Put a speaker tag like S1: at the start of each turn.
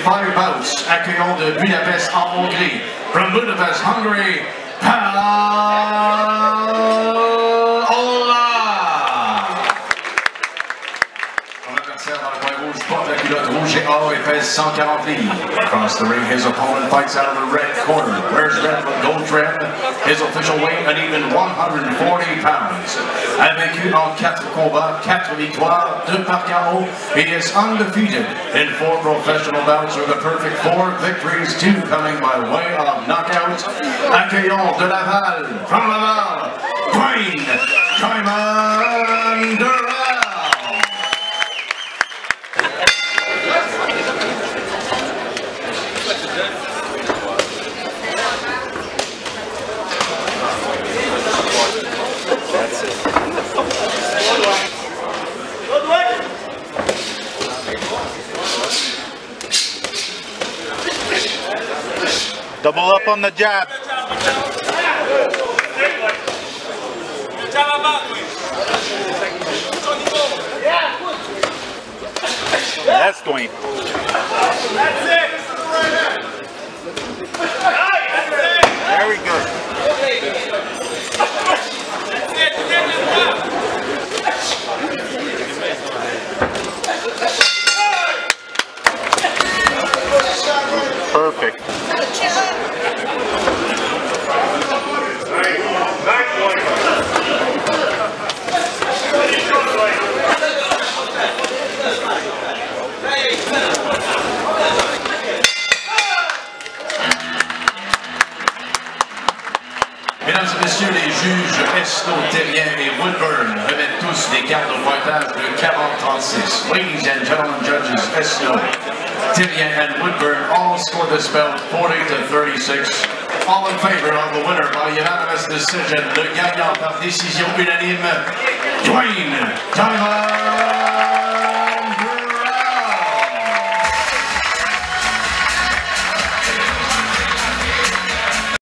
S1: five bouts, accueillons de Budapest en Hongrie. From Budapest, Hungary, Pal Olah! La culotte rouge et or et pèse 140 livres. Across the ring, his opponent fights out of the red corner. Wears red with gold trim. His official weight, an even 140 pounds. A vaincu en 4 combats, 4 victoires, 2 par KO. He is undefeated in 4 professional bouts with a perfect 4 victories, 2 coming by way of knockout. Accueillons de Laval, from Laval, Dwayne Diamond
S2: Double up on the jab. That's Dwayne. Very good. Perfect.
S1: Mesdames et messieurs, les juges Esno, Terrien et Woodburn remettent tous des cartes au pointage de 40-36. Ladies and gentlemen, judges Esno, Terrien and Woodburn all score this bout 40 to 36. All in favor of the winner by unanimous decision, le gagnant par décision unanime, Dwayne Diamond